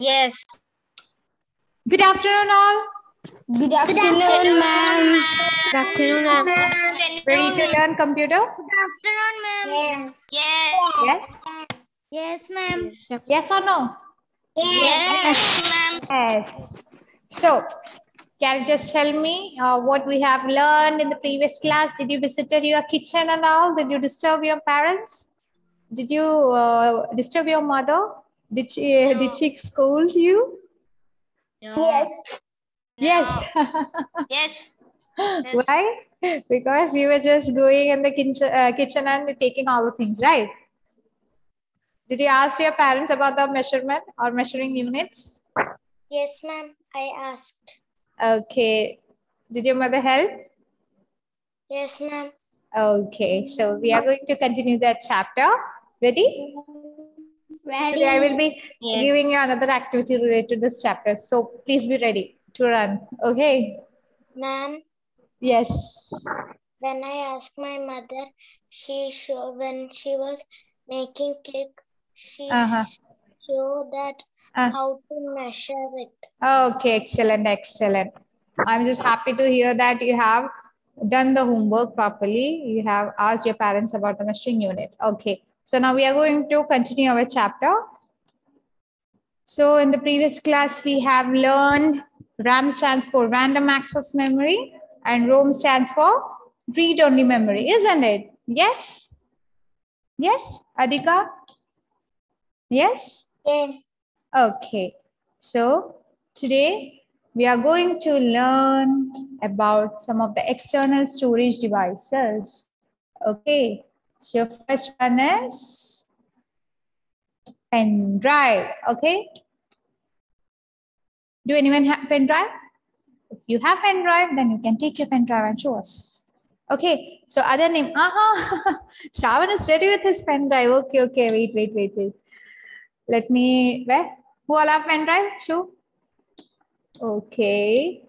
Yes. Good afternoon, all. Good afternoon, ma'am. Good afternoon, ma'am. Ready to learn computer? Good afternoon, ma'am. Yes. Yes. Yes, ma'am. Yes or no? Yes, ma'am. Yes. So, can you just tell me uh, what we have learned in the previous class? Did you visit your kitchen and all? Did you disturb your parents? Did you uh, disturb your mother? Did she, did she scold you? Yes. Yes. Yes. Why? Because you were just going in the kitchen, uh, kitchen and taking all the things, right? Did you ask your parents about the measurement or measuring units? Yes, ma'am. I asked. Okay. Did your mother help? Yes, ma'am. Okay. So we are going to continue that chapter. Ready? Today I will be Yes. giving you another activity related to this chapter. So please be ready to run. Okay. Ma'am, Yes. when I asked my mother, she show when she was making cake, she Uh-huh. showed that Uh. how to measure it. Okay, excellent, excellent. I'm just happy to hear that you have done the homework properly. You have asked your parents about the measuring unit. Okay, so now we are going to continue our chapter. So in the previous class, we have learned RAM stands for random access memory and ROM stands for read-only memory, isn't it? Yes? Yes, Adhika? Yes? Yes. Okay, so today we are going to learn about some of the external storage devices. Okay, so first one is pen drive. Okay, do anyone have pen drive? If you have pen drive, then you can take your pen drive and show us. Okay, so other name, aha, Shravan is ready with his pen drive. Okay, okay, wait, wait, wait, wait. Let me, where? Who all have pen drive? Show. Okay.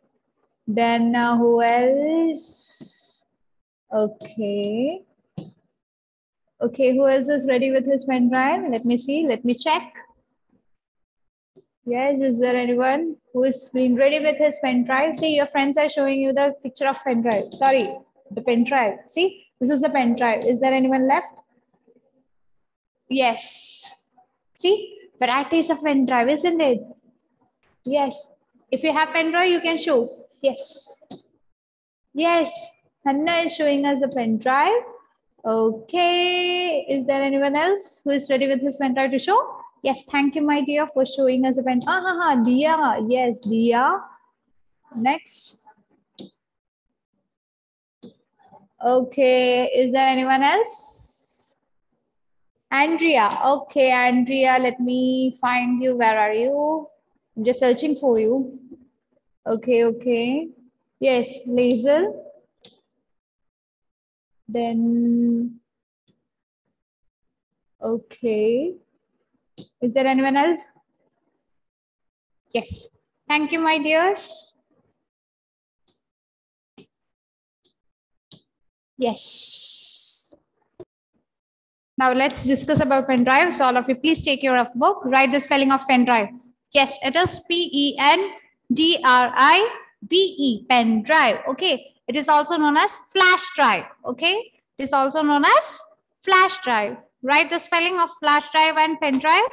Then uh, who else? Okay. Okay, who else is ready with his pen drive? Let me see. Let me check. Yes, is there anyone who is being ready with his pen drive? See, your friends are showing you the picture of pen drive. Sorry, the pen drive. See, this is the pen drive. Is there anyone left? Yes. See, varieties of pen drive, isn't it? Yes. If you have pen drive, you can show. Yes. Yes. Hanna is showing us the pen drive. Okay. Is there anyone else who is ready with his drive to show? Yes. Thank you, my dear, for showing us a pen. Ah, ha, ha. Dia. Yes, Dia. Next. Okay. Is there anyone else? Andrea. Okay, Andrea, let me find you. Where are you? I'm just searching for you. Okay, okay. Yes, Lazel. Then, okay. Is there anyone else? Yes. Thank you, my dears. Yes. Now let's discuss about pen drive. So all of you, please take your rough book. Write the spelling of pen drive. Yes, it is P-E-N-D-R-I-V-E, pen drive. Okay. It is also known as flash drive. Okay. It is also known as flash drive. Write the spelling of flash drive and pen drive.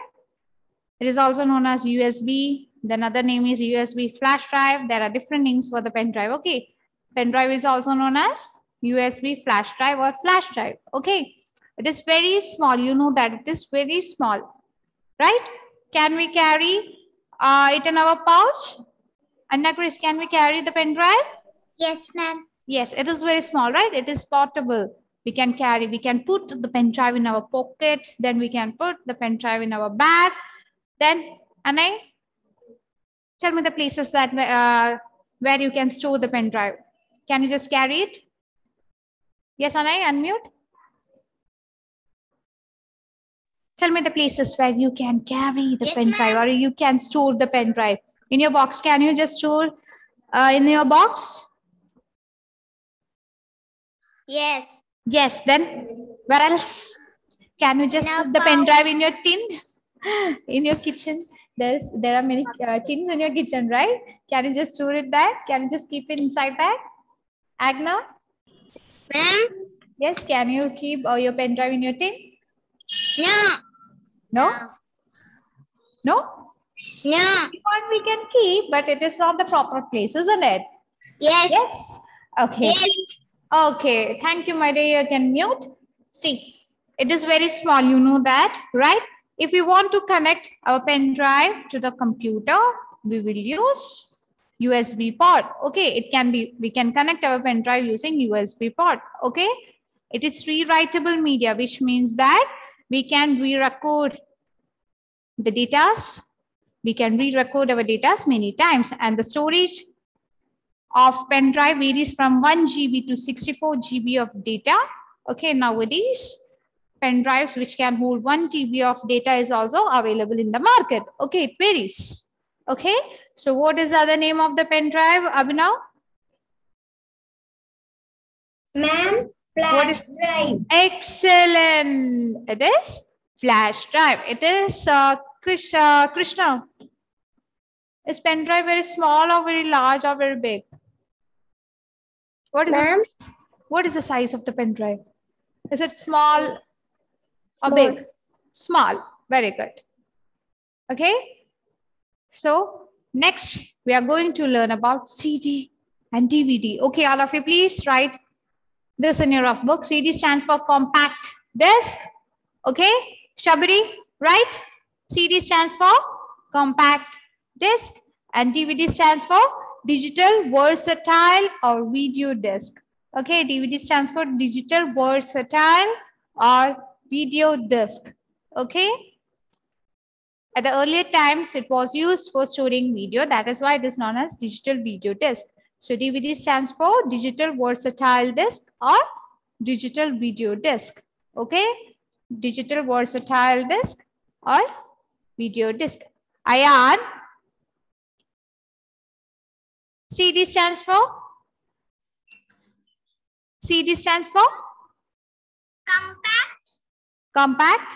It is also known as USB. The another name is USB flash drive. There are different names for the pen drive. Okay. Pen drive is also known as USB flash drive or flash drive. Okay. It is very small. You know that it is very small. Right? Can we carry uh, it in our pouch? Anna Chris, can we carry the pen drive? Yes, ma'am. Yes, it is very small, right? It is portable. We can carry, we can put the pen drive in our pocket, then we can put the pen drive in our bag. Then, Anay, tell me the places that uh, where you can store the pen drive. Can you just carry it? Yes, Anay, unmute. Tell me the places where you can carry the Yes, pen drive or you can store the pen drive. In your box, can you just store uh, in your box? Yes. Yes, then where else? Can you just put the pen drive in your tin? In your kitchen? There's there are many uh, tins in your kitchen, right? Can you just store it there? Can you just keep it inside that? Agna? Ma'am? Yes, can you keep uh, your pen drive in your tin? No. No? No? No. One we can keep, but it is not the proper place, isn't it? Yes. Yes. Okay. Yes. Okay. Thank you, my dear. You can mute. See, it is very small. You know that, right? If we want to connect our pen drive to the computer, we will use USB port. Okay. It can be, we can connect our pen drive using USB port. Okay. It is rewritable media, which means that we can re-record the datas. We can re-record our datas many times and the storage of pen drive varies from 1 GB to 64 GB of data. Okay, nowadays, pen drives which can hold 1 TB of data is also available in the market. Okay, it varies. Okay, so what is the other name of the pen drive, Abhinav? Ma'am, What is- drive. Excellent. It is flash drive. It is uh, Krish, uh, Krishna. Is pen drive very small or very large or very big? What is the, what is the size of the pen drive? Is it small or big? Small. Very good. Okay. So next we are going to learn about CD and DVD. Okay, all of you, please write this in your rough book. CD stands for compact disc. Okay. Shabari, right? CD stands for compact disc and DVD stands for digital versatile or video disc. Okay, DVD stands for digital versatile or video disc. Okay. At the earlier times, it was used for storing video. That is why it is known as digital video disc. So DVD stands for digital versatile disc or digital video disc. Okay. Digital versatile disc or video disc. Ayan. CD stands for? CD stands for? Compact. Compact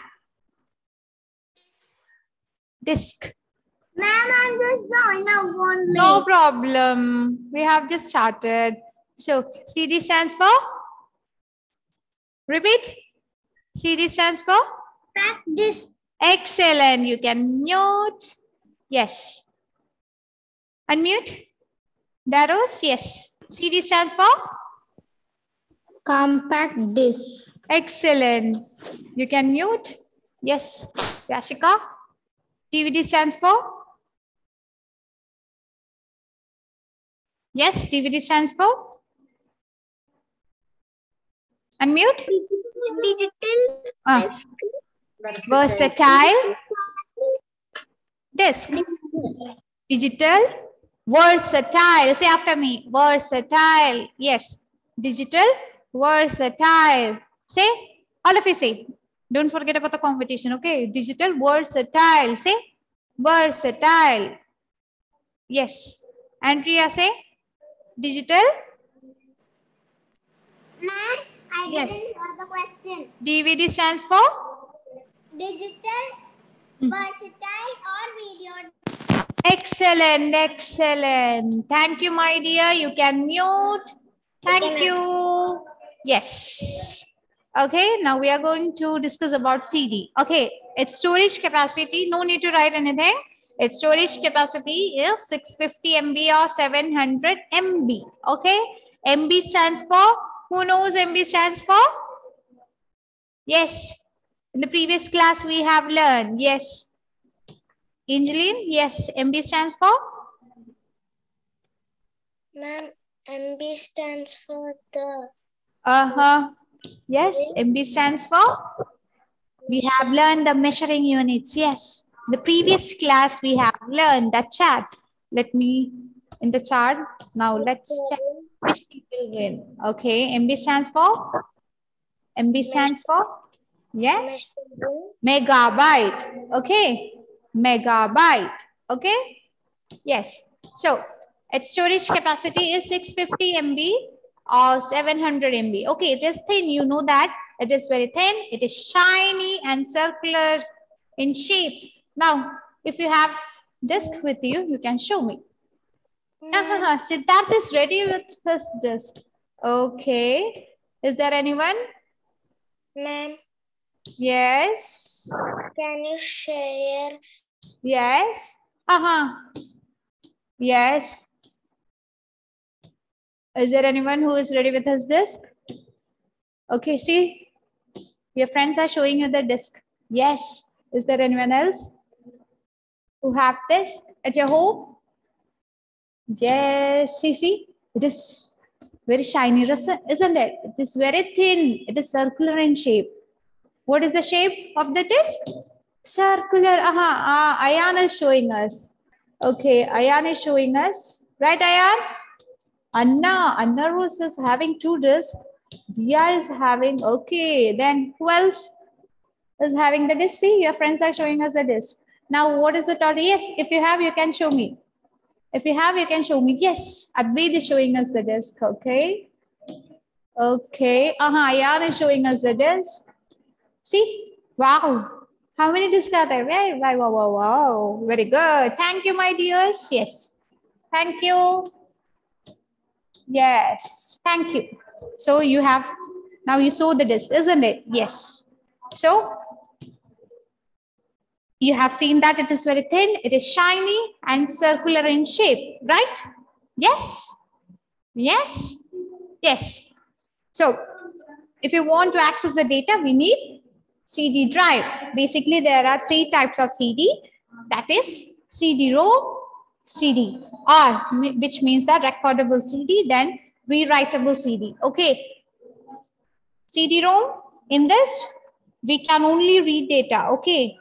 disc. Ma'am, I'm just joining a one No problem. We have just started. So CD stands for? Repeat. CD stands for? Compact disc. Excellent. You can mute. Yes. Unmute. Daros, yes. CD stands for? Compact disc. Excellent. You can mute. Yes. Yashika. DVD stands for? Yes, DVD stands for? Unmute. Digital Uh, versatile disc. Digital versatile. Say after me. Versatile. Yes. Digital versatile. Say. All of you say. Don't forget about the competition. Okay. Digital versatile. Say. Versatile. Yes. Andrea say. Digital Ma'am, I Yes. didn't hear the question. DVD stands for? Digital, Hmm. versatile, or video. Excellent, excellent. Thank you, my dear. You can mute. Thank Okay, you. Yes. Okay, now we are going to discuss about CD. Okay, its storage capacity, no need to write anything. Its storage capacity is 650 MB or 700 MB. Okay, MB stands for, who knows MB stands for? Yes, in the previous class we have learned. Yes. Angeline, yes, MB stands for? Ma'am, MB stands for the Uh-huh. Yes, MB stands for? We have learned the measuring units. Yes. The previous class we have learned the chart. Let me in the chart. Now let's check which people win. Okay, MB stands for? MB stands for? Yes. Megabyte. Okay. Megabyte. Okay. Yes. So its storage capacity is 650 MB or 700 MB. Okay, it is thin. You know that it is very thin. It is shiny and circular in shape. Now, if you have disk with you, you can show me. Uh-huh. Siddharth is ready with his disk. Okay. Is there anyone? Ma'am, Yes. can you share? Yes. Uh-huh. Yes. Is there anyone who is ready with his disk? Okay, see, your friends are showing you the disk. Yes. Is there anyone else who have this at your home? Yes, see, see, it is very shiny, isn't it? It is very thin. It is circular in shape. What is the shape of the disk? Circular. Aha, uh, Ayan is showing us. Okay, Ayan is showing us. Right, Ayan? Anna, Anna Rose is having two discs. Dia is having, okay, then who else is having the disc? See, your friends are showing us the disc. Now, what is the total? Yes, if you have, you can show me. If you have, you can show me. Yes, Advaid is showing us the disc, okay? Okay, uh-huh, Ayan is showing us the disc. See, wow. How many discs are there? Right, wow, wow, wow, wow. Very good. Thank you, my dears. Yes. Thank you. Yes, thank you. So you have, now you saw the disc, isn't it? Yes. So you have seen that it is very thin, it is shiny and circular in shape, right? Yes? Yes? Yes. So if you want to access the data, we need CD drive. Basically, there are three types of CD. That is CD, or which means that recordable CD, then rewritable CD. Okay. CD-ROM, in this, we can only read data. Okay.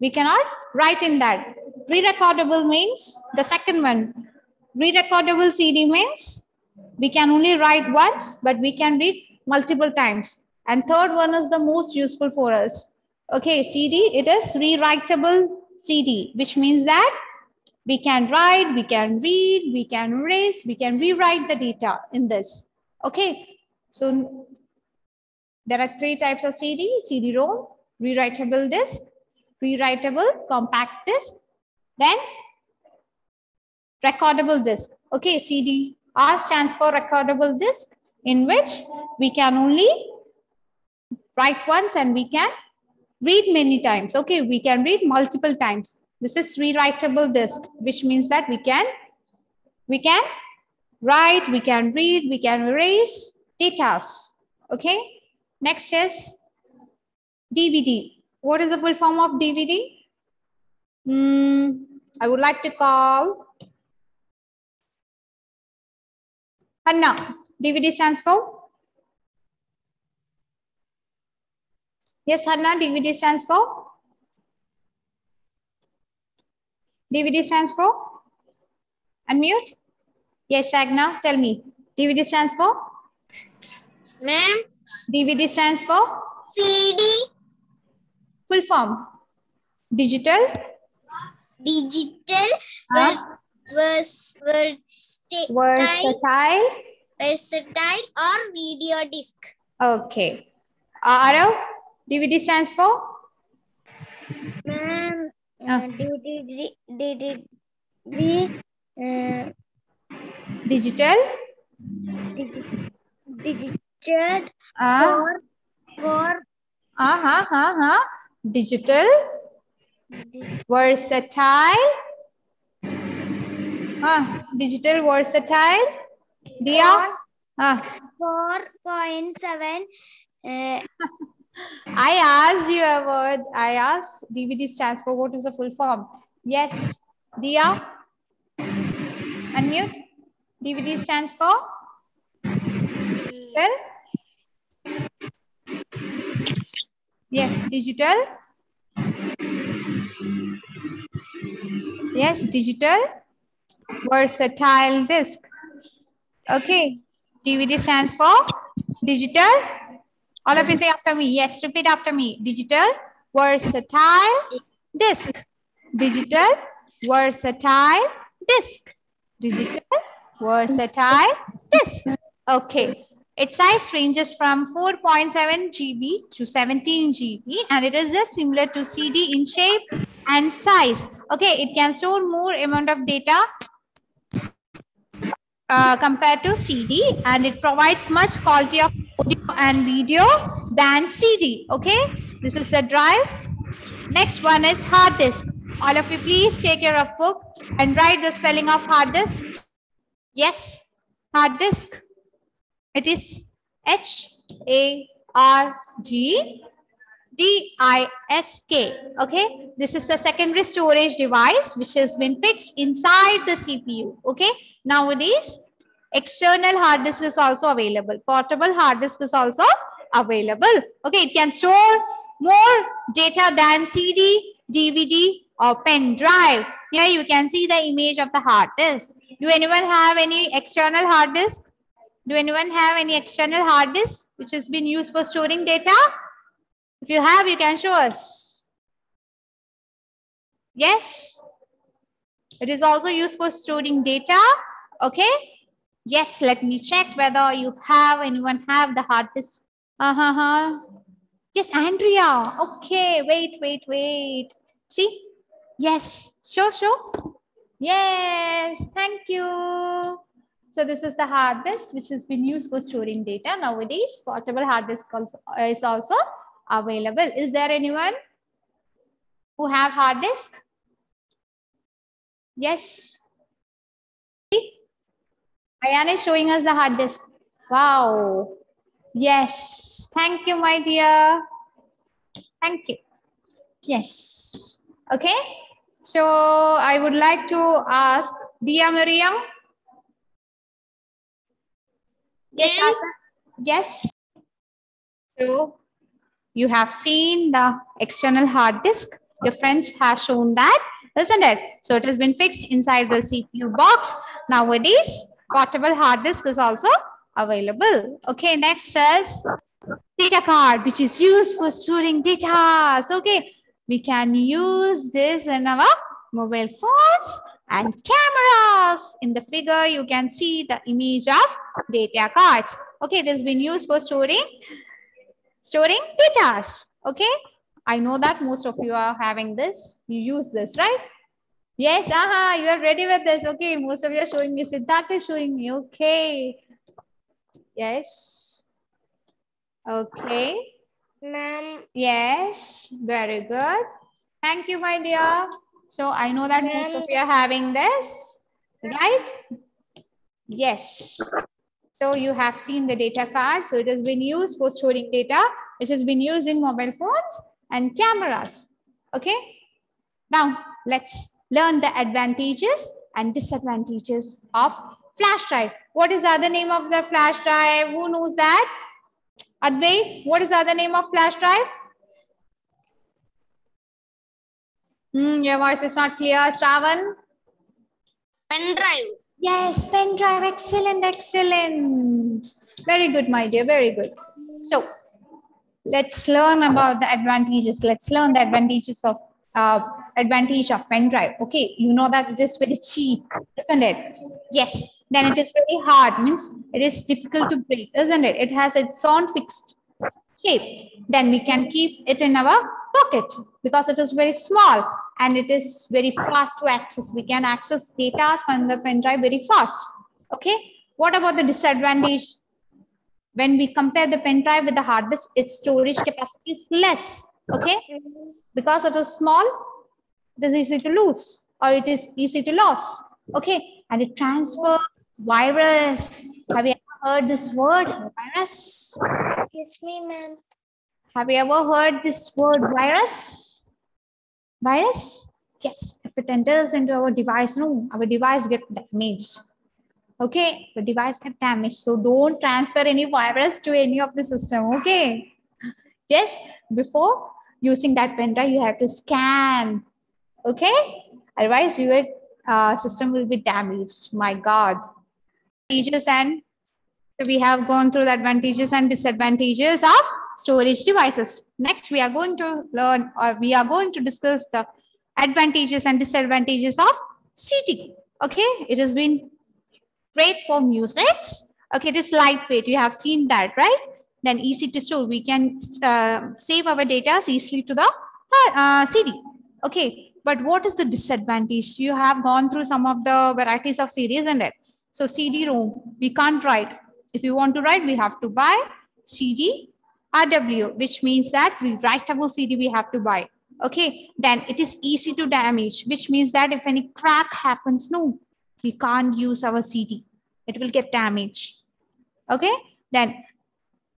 We cannot write in that. Re-recordable means the second one. Re-recordable CD means we can only write once, but we can read multiple times. And third one is the most useful for us. Okay, CD, it is rewritable CD, which means that we can write, we can read, we can erase, we can rewrite the data in this. Okay, so there are three types of CD, CD-ROM, rewritable disk, rewritable compact disk, then recordable disk. Okay, CD, R stands for recordable disk in which we can only write once and we can read many times. Okay, we can read multiple times. This is rewritable disk, which means that we can, we can write, we can read, we can erase data. Okay, next is DVD. What is the full form of DVD? Hmm, I would like to call Anna. DVD stands for? Yes, Hanna, DVD stands for? DVD stands for? Unmute. Yes, Agna, tell me. DVD stands for? Ma'am, DVD stands for? CD, Full form. Digital. digital, Uh, vers, versatile, versatile. versatile or video disc. Okay. Uh, Arav, DVD stands for? Ma'am, Ah. did it be uh, Digital. digital Uh, for, for uh, huh, huh, huh. Digital. dig- Versatile. Uh, digital versatile. Dia? Uh, 4.7 uh, I asked you about, I asked DVD stands for what is the full form? Yes. Dia? Unmute. DVD stands for? Well? Yes, digital. Yes, digital. Versatile disk. Okay. DVD stands for digital. All of you say after me. Yes, repeat after me. Digital, versatile, disk. Digital, versatile, disk. Digital, versatile, disk. Okay. Its size ranges from 4.7 GB to 17 GB and it is just similar to CD in shape and size. Okay, it can store more amount of data uh, compared to CD and it provides much quality of audio and video than CD. Okay, this is the drive. Next one is hard disk. All of you please take your book and write the spelling of hard disk. Yes, hard disk. It is H A R G D I S K. Okay, this is the secondary storage device which has been fixed inside the CPU. Okay, nowadays external hard disk is also available. Portable hard disk is also available. Okay, it can store more data than CD, DVD, or pen drive. Here you can see the image of the hard disk. Do anyone have any external hard disk? Do anyone have any external hard disk which has been used for storing data? If you have, you can show us. Yes? It is also used for storing data. Okay? Yes, let me check whether you have, anyone have the hard disk. Uh-huh. Yes, Andrea. Okay, wait, wait, wait. See? Yes, sure, sure. Yes, thank you. So this is the hard disk which has been used for storing data. Nowadays, portable hard disk is also available. Is there anyone who have hard disk? Yes. Ayana is showing us the hard disk. Wow. Yes. Thank you, my dear. Thank you. Yes. Okay. So I would like to ask Dia Miriam. Yes. Yes. Yes. So you have seen the external hard disk. Your friends have shown that, isn't it? So it has been fixed inside the CPU box. Nowadays, portable hard disk is also available. Okay, next is data card, which is used for storing data. Okay, we can use this in our mobile phones and cameras. In the figure, you can see the image of data cards. Okay, it has been used for storing storing data. Okay, I know that most of you are having this. You use this, right? Yes, aha, you are ready with this. Okay, most of you are showing me. Siddharth is showing me. Okay. Yes. Okay. Ma'am, Yes, very good. Thank you, my dear. So I know that most of you are having this, right? Yes. So you have seen the data card. So it has been used for storing data, which has been used in mobile phones and cameras. Okay. Now let's learn the advantages and disadvantages of flash drive. What is the other name of the flash drive? Who knows that? Advait, what is the other name of flash drive? Hmm, your voice is not clear, Shravan. Pen drive. Yes, pen drive. Excellent, excellent. Very good, my dear. Very good. So let's learn about the advantages. Let's learn the advantages of uh, advantage of pen drive. Okay, you know that it is very cheap, isn't it? Yes. Then it is very hard. Means it is difficult to break, isn't it? It has its own fixed shape. Then we can keep it in our pocket because it is very small and it is very fast to access. We can access data from the pen drive very fast. Okay. What about the disadvantage? When we compare the pen drive with the hard disk, its storage capacity is less. Okay. Because it is small, it is easy to lose or it is easy to lose. Okay. And it transfer virus. Have you ever heard this word? Virus. excuse me, ma'am. Have you ever heard this word virus? Virus? Yes. If it enters into our device, no, our device get damaged. Okay, the device get damaged. So don't transfer any virus to any of the system. Okay. Yes, before using that pen drive, you have to scan. Okay. Otherwise, your uh, system will be damaged. My God. Advantages and so we have gone through the advantages and disadvantages of storage devices. Next, we are going to learn or we are going to discuss the advantages and disadvantages of CD. Okay, it has been great for music. Okay, it is lightweight. You have seen that, right? Then easy to store. We can uh, save our data easily to the uh, CD. Okay, But what is the disadvantage? You have gone through some of the varieties of CD, isn't it? So CD-ROM, we can't write. If you want to write, we have to buy CD RW, which means that rewritable CD we have to buy. Okay, then it is easy to damage, which means that if any crack happens, no, we can't use our CD. It will get damaged. Okay, then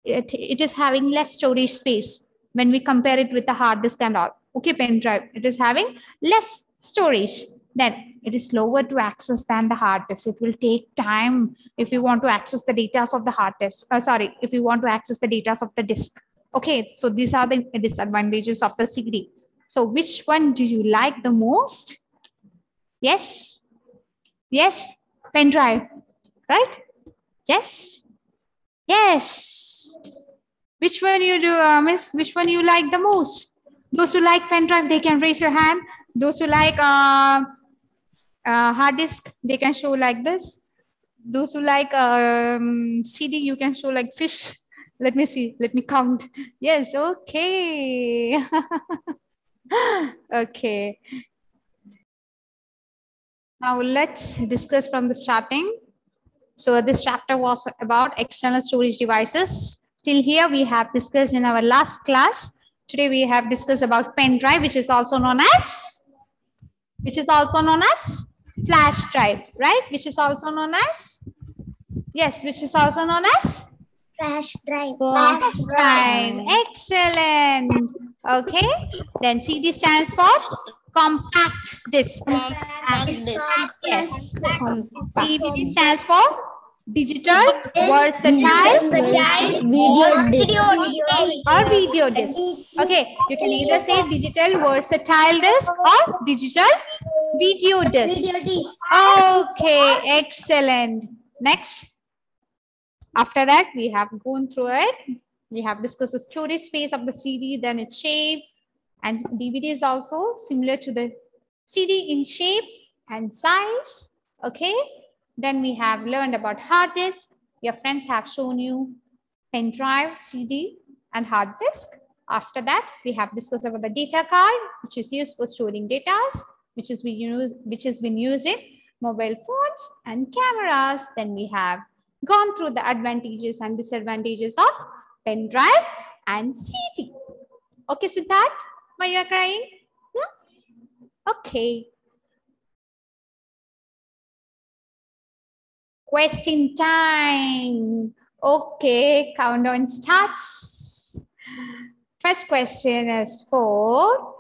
it, it is having less storage space when we compare it with the hard disk and all. Okay, pen drive, it is having less storage. Then it is slower to access than the hard disk. It will take time if you want to access the data of the hard disk. Uh, sorry, if you want to access the data of the disk. Okay, so these are the disadvantages of the CD. So which one do you like the most? Yes. Yes. Pen drive. Right? Yes. Yes. Which one you do, uh, miss? Which one you like the most? Those who like pen drive, they can raise your hand. Those who like uh, uh, hard disk, they can show like this. Those who like um, CD, you can show like fish. Let me see. Let me count. Yes. Okay. okay. Now let's discuss from the starting. So this chapter was about external storage devices. Till here we have discussed in our last class. Today we have discussed about pen drive, which is also known as, which is also known as flash drive, right? Which is also known as, yes, which is also known as Flash drive. flash drive. Excellent. Okay. Then CD stands for compact disc. Compact disc. Yes. DVD stands for digital versatile Video or video disc. Okay, you can either say digital versatile disc or digital video disc. disc. Okay, excellent. Next. After that, we have gone through it. We have discussed the storage space of the CD, then its shape. And DVD is also similar to the CD in shape and size. Okay. Then we have learned about hard disk. Your friends have shown you pen drive, CD, and hard disk. After that, we have discussed about the data card, which is used for storing data, which is we use, which has been used in mobile phones and cameras. Then we have gone through the advantages and disadvantages of pen drive and CD. Okay, Siddharth, why you crying? Hmm? Okay. Question time. Okay, countdown starts. First question is for,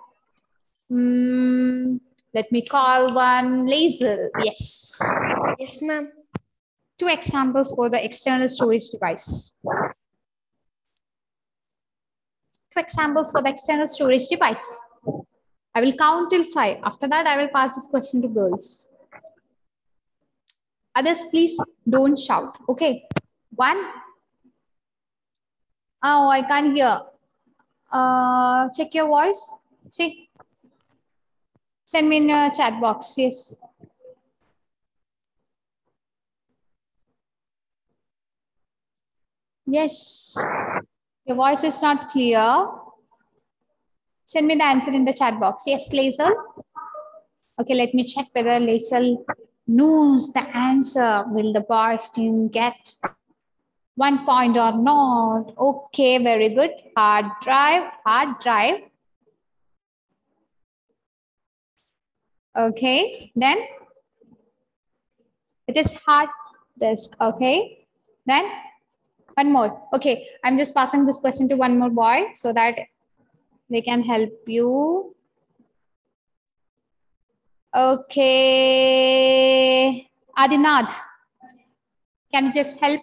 mm, let me call one Lazel. Yes. Yes, ma'am. Two examples for the external storage device. Two examples for the external storage device. I will count till five. After that, I will pass this question to girls. Others, please don't shout. Okay. One. Oh, I can't hear. Uh, check your voice. See. Send me in a chat box. Yes. Yes. Your voice is not clear. Send me the answer in the chat box. Yes, Lazel. Okay, let me check whether Lazel knows the answer. Will the boys team get one point or not? Okay, very good. Hard drive, hard drive. Okay, then it is hard disk. Okay, then one more. Okay, I'm just passing this question to one more boy so that they can help you. Okay, Adinath, can you just help?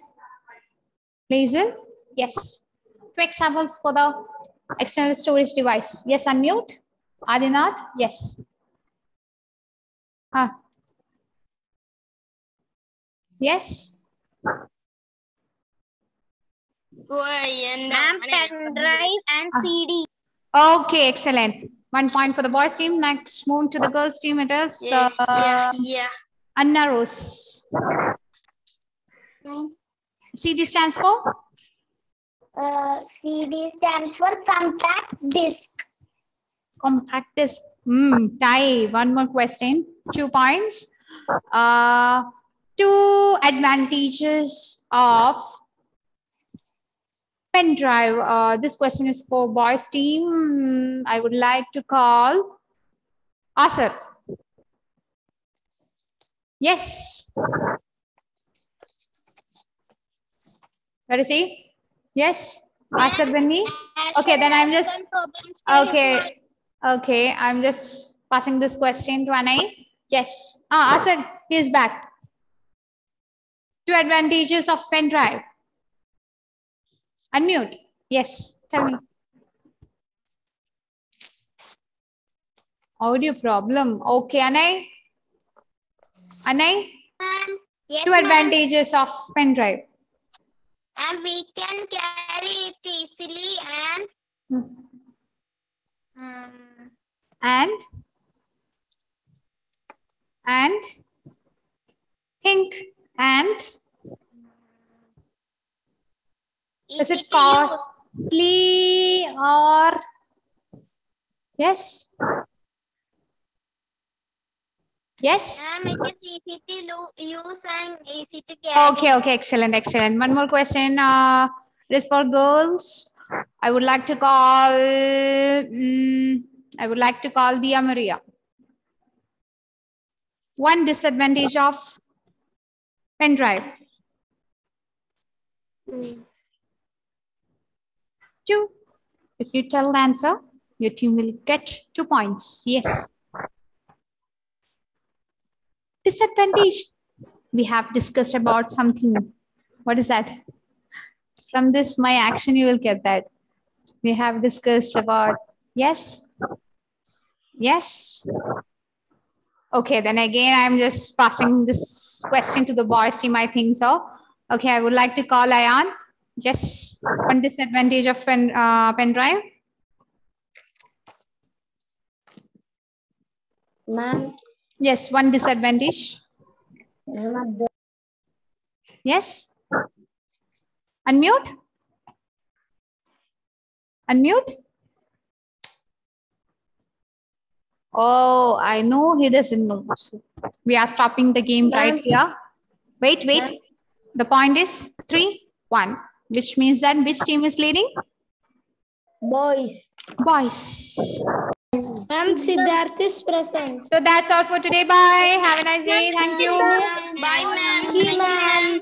Please? Yes. Two examples for the external storage device. Yes, unmute. Adinath, yes. Ah. Yes. Ma'am, pen drive and CD. Okay, excellent. One point for the boys team. Next, move to the girls team. It is Yeah, uh, yeah, yeah. Anna Rose. CD stands for Uh, CD stands for compact disc. compact disc. Mm, tie. One more question. Two points. Uh, two advantages of pen drive. Uh, this question is for boys team. I would like to call Asar. Yes. Where is he? Yes. Asar Bani. Okay, then I'm just okay. Okay, I'm just passing this question to Anai. Yes. Ah, Asad, he is back. Two advantages of pen drive. Unmute. Yes, tell me. Audio problem. Okay, Anai. Anai, Ma'am, yes, two advantages of pen drive. And we can carry it easily and Hmm. um, And and think and is it costly or yes? Yes. Ma'am, it is easy to use and easy to carry. okay okay excellent excellent. One more question uh it is for girls. I would like to call mm, i would like to call dia maria. One disadvantage of pen drive two. If you tell the answer your team will get two points. Yes. Disadvantage. We have discussed about something. What is that? From this my action you will get that. We have discussed about yes. Yes. Okay then again i'm just passing this question to the boys team i think so. Okay i would like to call ayan yes. One disadvantage of pen, uh, pen drive? Ma'am, yes one disadvantage. Yes. Unmute. Unmute. Oh i know he doesn't know. We are stopping the game right here. Wait wait. The point is three one which means that which team is leading boys. boys Ma'am, Siddharth is present. so that's all for today bye have a nice day thank you Bye, ma'am. Thank you, ma'am.